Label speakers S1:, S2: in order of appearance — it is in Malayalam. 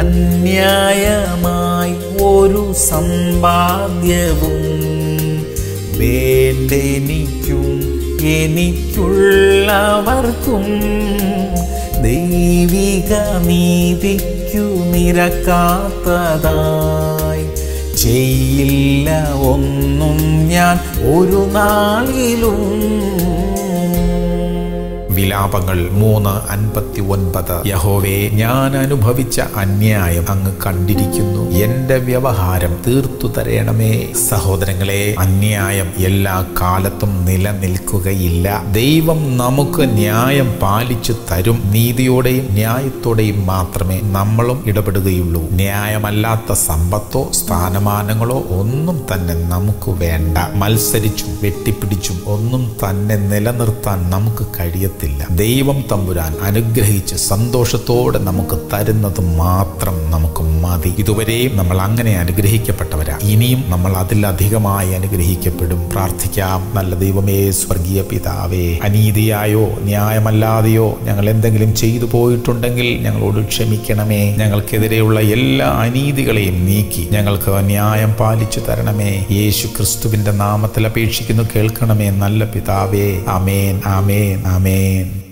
S1: അന്യായമായി ഒരു സമ്പാദ്യവും വേണ്ടെനിക്കും എനിക്കുള്ളവർക്കും ദൈവിക നീതിക്കു നിരക്കാത്തതായി. ചെയ്യില്ല ഒന്നും ഞാൻ ഒരു നാളിലും വിലാപങ്ങൾ മൂന്ന് അൻപത്തി ഒൻപത് യഹോവേ ഞാൻ അനുഭവിച്ച അന്യായം അങ്ങ് കണ്ടിരിക്കുന്നു. എന്റെ വ്യവഹാരം തീർത്തു തരയണമേ സഹോദരങ്ങളെ അന്യായം എല്ലാ കാലത്തും നിലനിൽക്കുകയില്ല. ദൈവം നമുക്ക് ന്യായം പാലിച്ചു തരും. നീതിയോടെയും ന്യായത്തോടെയും മാത്രമേ നമ്മളും ഇടപെടുകയുള്ളൂ. ന്യായമല്ലാത്ത സമ്പത്തോ സ്ഥാനമാനങ്ങളോ ഒന്നും തന്നെ നമുക്ക് വേണ്ട. മത്സരിച്ചും വെട്ടിപ്പിടിച്ചും ഒന്നും തന്നെ നിലനിർത്താൻ നമുക്ക് കഴിയത്തില്ല. ദൈവം തമ്പുരാൻ അനുഗ്രഹിച്ച് സന്തോഷത്തോടെ നമുക്ക് തരുന്നത് മാത്രം നമുക്ക് മതി. ഇതുവരെയും നമ്മൾ അങ്ങനെ അനുഗ്രഹിക്കപ്പെട്ടവരാ. ഇനിയും നമ്മൾ അതിലധികമായി അനുഗ്രഹിക്കപ്പെടും. പ്രാർത്ഥിക്കാം. നല്ല ദൈവമേ സ്വർഗീയ പിതാവേ. അനീതിയായോ ന്യായമല്ലാതെയോ ഞങ്ങൾ എന്തെങ്കിലും ചെയ്തു പോയിട്ടുണ്ടെങ്കിൽ ഞങ്ങളോട് ക്ഷമിക്കണമേ. ഞങ്ങൾക്കെതിരെയുള്ള എല്ലാ അനീതികളെയും നീക്കി ഞങ്ങൾക്ക് ന്യായം പാലിച്ചു തരണമേ. യേശു ക്രിസ്തുവിന്റെ നാമത്തിൽ അപേക്ഷിക്കുന്നു. കേൾക്കണമേ നല്ല പിതാവേ. അമേൻ അമേൻ ആമേൻ.